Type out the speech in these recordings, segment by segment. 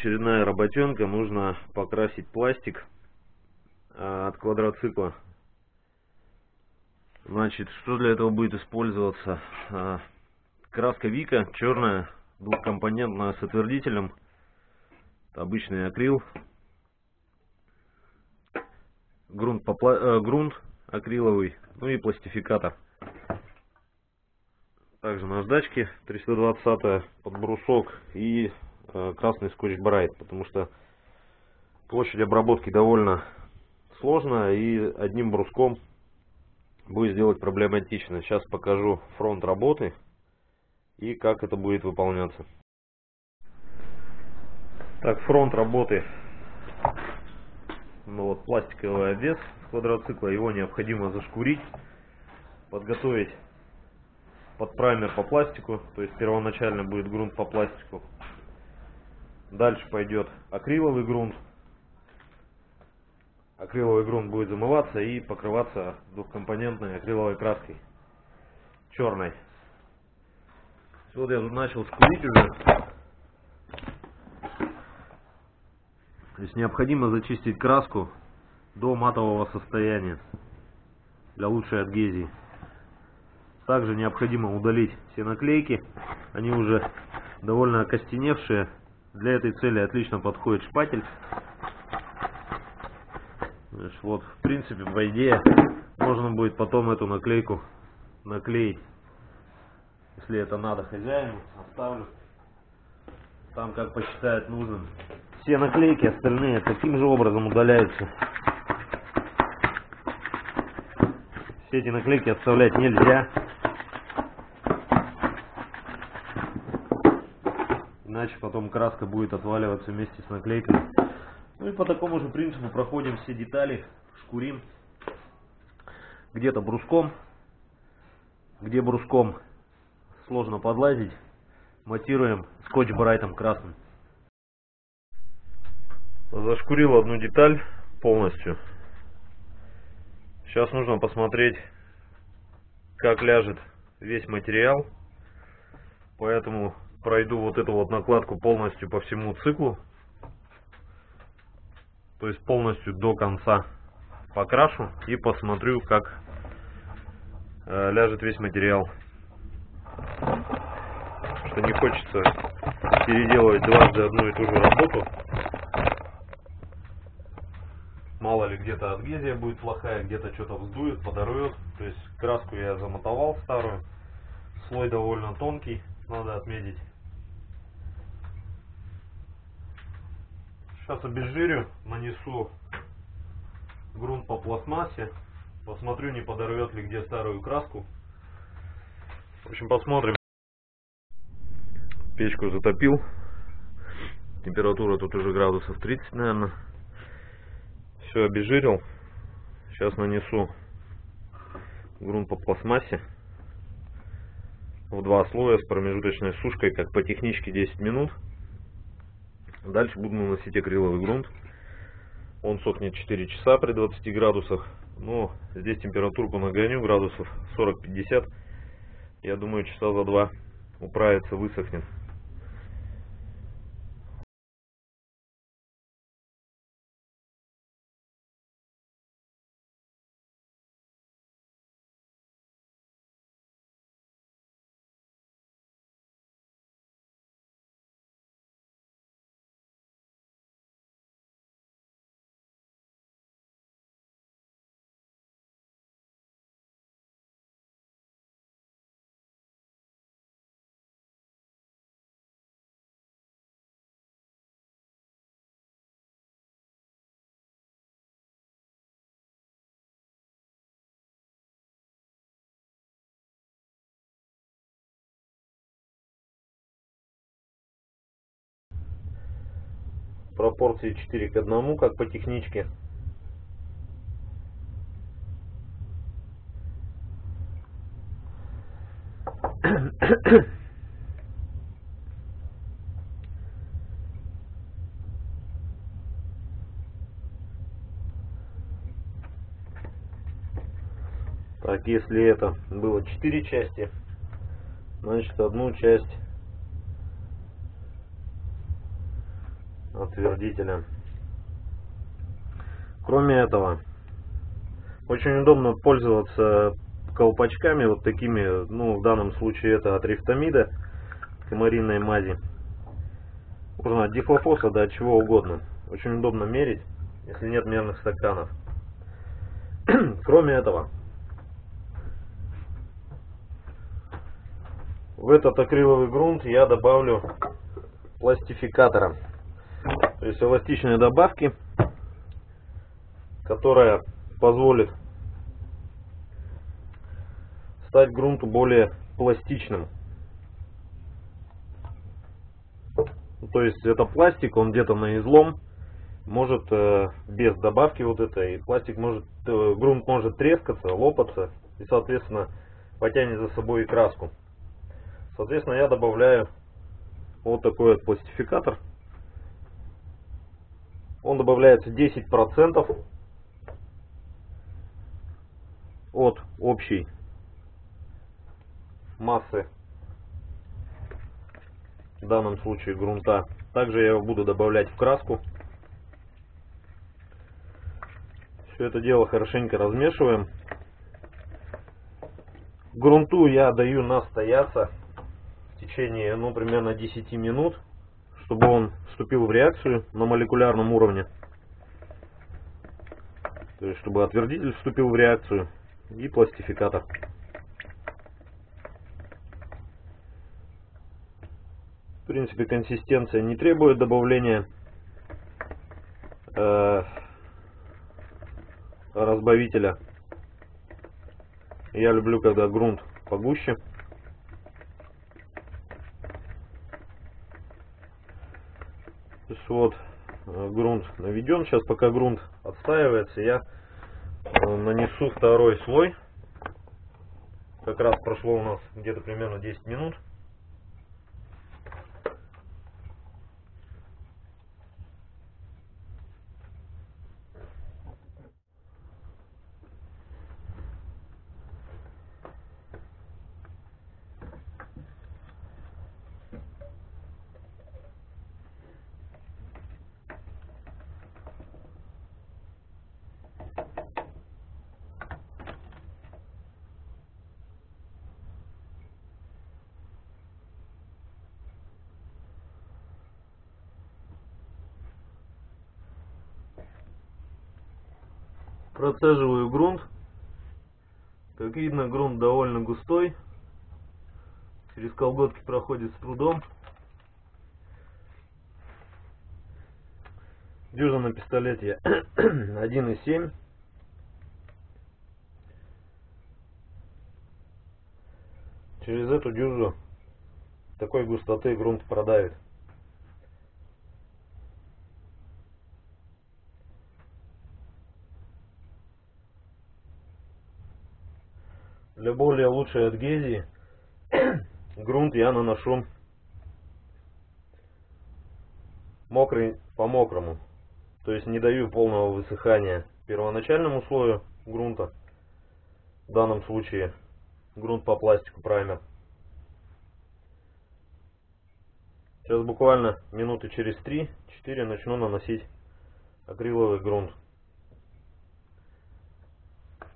Очередная работенка, нужно покрасить пластик а, от квадроцикла. Значит, что для этого будет использоваться? А, краска Вика, черная, двухкомпонентная с отвердителем. Обычный акрил. Грунт, попла... э, грунт акриловый, ну и пластификатор. Также наждачки 320 под брусок и красный скотч брайт, потому что площадь обработки довольно сложная и одним бруском будет сделать проблематично. Сейчас покажу фронт работы и как это будет выполняться. Так, фронт работы. Ну вот пластиковый обвес квадроцикла, его необходимо зашкурить, подготовить под праймер по пластику, то есть первоначально будет грунт по пластику. Дальше пойдет акриловый грунт. Акриловый грунт будет замываться и покрываться двухкомпонентной акриловой краской черной. Вот я начал скурить уже. То есть необходимо зачистить краску до матового состояния для лучшей адгезии. Также необходимо удалить все наклейки. Они уже довольно окостеневшие. Для этой цели отлично подходит шпатель. Вот, в принципе, по идее, можно будет потом эту наклейку наклеить. Если это надо хозяину, оставлю. Там как посчитает нужным. Все наклейки остальные таким же образом удаляются. Все эти наклейки оставлять нельзя. Иначе потом краска будет отваливаться вместе с наклейками. Ну и по такому же принципу проходим все детали, шкурим где-то бруском, где бруском сложно подлазить, матируем скотч-брайтом красным. Зашкурил одну деталь полностью. Сейчас нужно посмотреть, как ляжет весь материал. Поэтому пройду вот эту вот накладку полностью по всему циклу. То есть полностью до конца покрашу и посмотрю, как э, ляжет весь материал. Что не хочется переделывать дважды одну и ту же работу. Мало ли где-то адгезия будет плохая, где-то что-то вздует, подорвет. То есть краску я замотовал старую. Слой довольно тонкий, надо отметить. Сейчас обезжирю, нанесу грунт по пластмассе. Посмотрю, не подорвет ли где старую краску. В общем, посмотрим. Печку затопил. Температура тут уже градусов 30, наверное. Все обезжирил. Сейчас нанесу грунт по пластмассе в два слоя с промежуточной сушкой, как по техничке 10 минут. Дальше буду наносить акриловый грунт. Он сохнет 4 часа при 20 градусах. Но здесь температурку нагоню градусов 40-50. Я думаю, часа за два управится, высохнет. Пропорции 4 к 1, как по техничке. Так, если это было 4 части, значит одну часть отвердителя. Кроме этого, очень удобно пользоваться колпачками вот такими, ну в данном случае это от рифтомида, комариной мази. Можно от дихлофоса до чего угодно. Очень удобно мерить, если нет мерных стаканов. Кроме этого, в этот акриловый грунт я добавлю пластификатора. То есть эластичные добавки, которая позволит стать грунту более пластичным. То есть это пластик, он где-то на излом, может э, без добавки вот этой, пластик может, э, грунт может трескаться, лопаться и соответственно потянет за собой и краску. Соответственно я добавляю вот такой вот пластификатор. Он добавляется 10% от общей массы в данном случае грунта. Также я его буду добавлять в краску. Все это дело хорошенько размешиваем. Грунту я даю настояться в течение, ну, примерно 10 минут, чтобы он вступил в реакцию на молекулярном уровне. То есть, чтобы отвердитель вступил в реакцию и пластификатор. В принципе, консистенция не требует добавления э, разбавителя. Я люблю, когда грунт погуще. То есть вот грунт наведен. Сейчас пока грунт отстаивается, я э, нанесу второй слой. Как раз прошло у нас где-то примерно 10 минут. Процеживаю грунт. Как видно, грунт довольно густой. Через колготки проходит с трудом. Дюжа на пистолете 1,7. Через эту дюжу такой густоты грунт продавит. Для более лучшей адгезии грунт я наношу мокрый по мокрому. То есть не даю полного высыхания первоначальному слою грунта. В данном случае грунт по пластику праймер. Сейчас буквально минуты через 3-4 начну наносить акриловый грунт.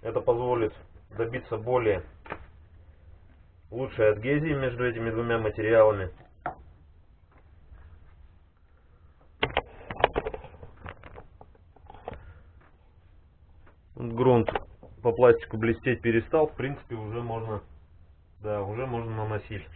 Это позволит добиться более лучшей адгезии между этими двумя материалами. Грунт по пластику блестеть перестал, в принципе уже можно, да, уже можно наносить.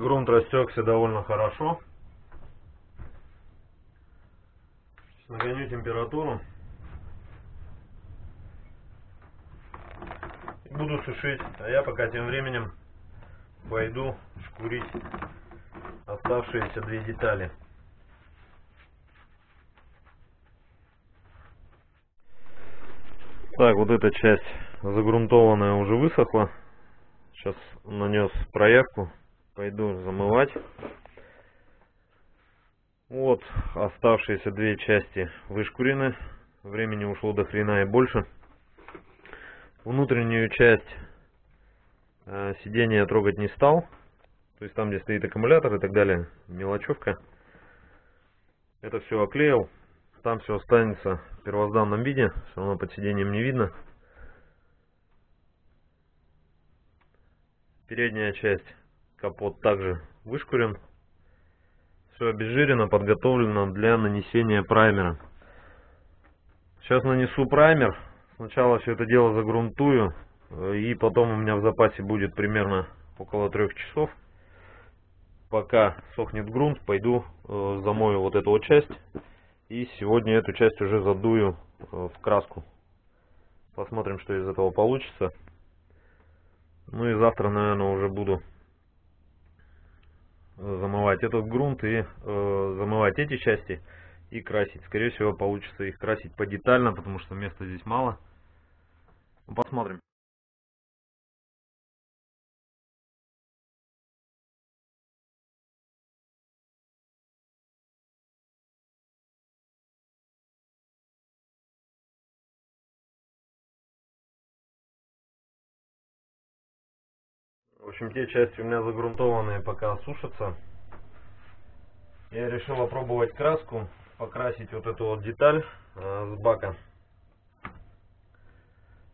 Грунт растекся довольно хорошо. Нагоню температуру. И буду сушить. А я пока тем временем пойду шкурить оставшиеся две детали. Так, вот эта часть загрунтованная уже высохла. Сейчас нанес проявку. Пойду замывать. Вот оставшиеся две части вышкурены. Времени ушло до хрена и больше. Внутреннюю часть э, сиденья трогать не стал. То есть там, где стоит аккумулятор и так далее, мелочевка. Это все оклеил. Там все останется в первозданном виде. Все равно под сиденьем не видно. Передняя часть, капот также вышкурен. Все обезжирено, подготовлено для нанесения праймера. Сейчас нанесу праймер. Сначала все это дело загрунтую. И потом у меня в запасе будет примерно около трех часов. Пока сохнет грунт, пойду э, замою вот эту вот часть. И сегодня эту часть уже задую э, в краску. Посмотрим, что из этого получится. Ну и завтра, наверное, уже буду э, замывать этот грунт и э, замывать эти части и красить. Скорее всего, получится их красить подетально, потому что места здесь мало. Ну, посмотрим. В общем, те части у меня загрунтованные пока сушатся. Я решил опробовать краску, покрасить вот эту вот деталь э, с бака.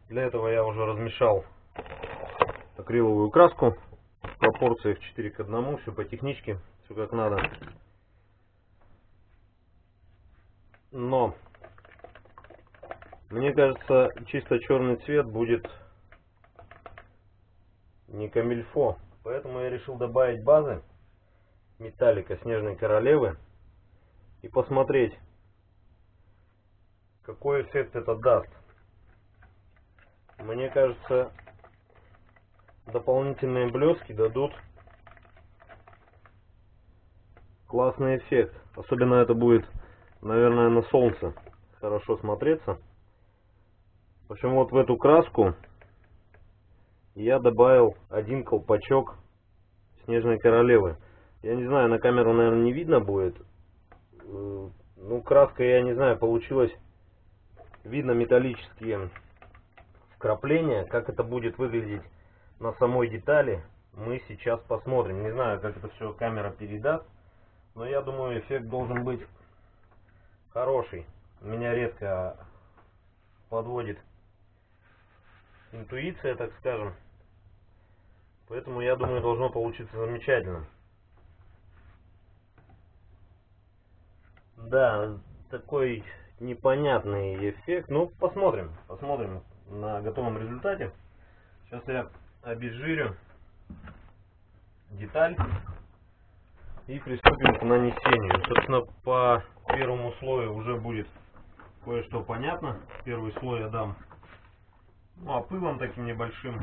Для этого я уже размешал акриловую краску в пропорциях 4 к 1, все по техничке, все как надо. Но, мне кажется, чисто черный цвет будет не камильфо. Поэтому я решил добавить базы металлика Снежной Королевы и посмотреть, какой эффект это даст. Мне кажется, дополнительные блески дадут классный эффект. Особенно это будет, наверное, на солнце хорошо смотреться. В общем, вот в эту краску я добавил один колпачок Снежной Королевы. Я не знаю, на камеру, наверное, не видно будет. Э, ну, краска, я не знаю, получилось. Видно металлические вкрапления. Как это будет выглядеть на самой детали, мы сейчас посмотрим. Не знаю, как это все камера передаст. Но я думаю, эффект должен быть хороший. Меня редко подводит интуиция, так скажем. Поэтому я думаю, должно получиться замечательно. Да, такой непонятный эффект. Ну, посмотрим. Посмотрим на готовом результате. Сейчас я обезжирю деталь и приступим к нанесению. Собственно, по первому слою уже будет кое-что понятно. Первый слой я дам ну, опылом таким небольшим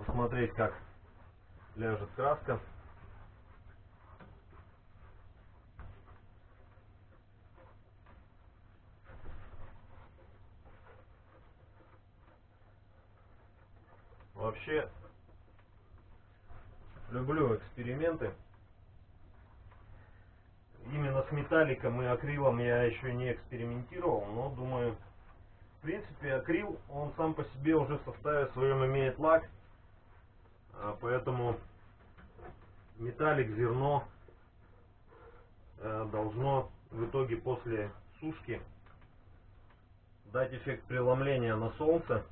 посмотреть, как ляжет краска. Вообще, люблю эксперименты. Именно с металликом и акрилом я еще не экспериментировал, но думаю, в принципе, акрил, он сам по себе уже в составе своем имеет лак. А, поэтому металлик, зерно э, должно в итоге после сушки дать эффект преломления на солнце.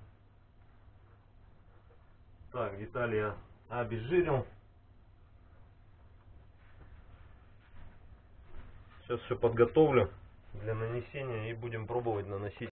Так, детали я обезжирил. Сейчас все подготовлю для нанесения и будем пробовать наносить.